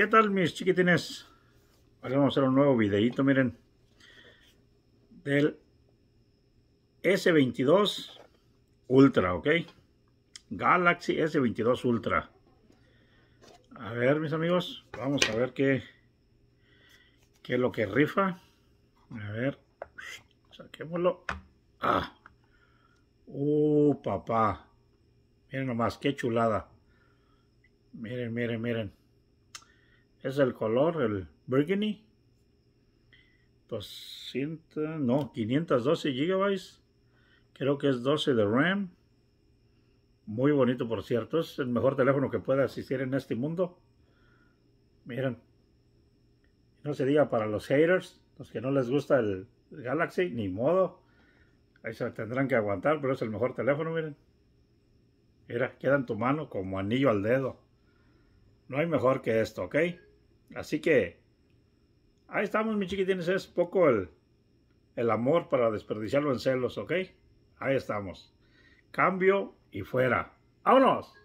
¿Qué tal mis chiquitines? Ahora vamos a hacer un nuevo videito, miren. Del S22 Ultra, ¿ok? Galaxy S22 Ultra. A ver, mis amigos, vamos a ver qué, qué es lo que rifa. A ver, saquémoslo. Ah. Uh, papá. Miren nomás, qué chulada. Miren, miren, miren. Es el color, el burgundy. 200, no, 512 gigabytes. Creo que es 12 de RAM. Muy bonito, por cierto. Es el mejor teléfono que pueda existir en este mundo. Miren. No se diga para los haters, los que no les gusta el Galaxy, ni modo. Ahí se tendrán que aguantar, pero es el mejor teléfono, miren. Mira, queda en tu mano como anillo al dedo. No hay mejor que esto, ¿ok? Así que ahí estamos, mi chiquitines. Es poco el, el amor para desperdiciarlo en celos, ¿ok? Ahí estamos. Cambio y fuera. ¡Vámonos!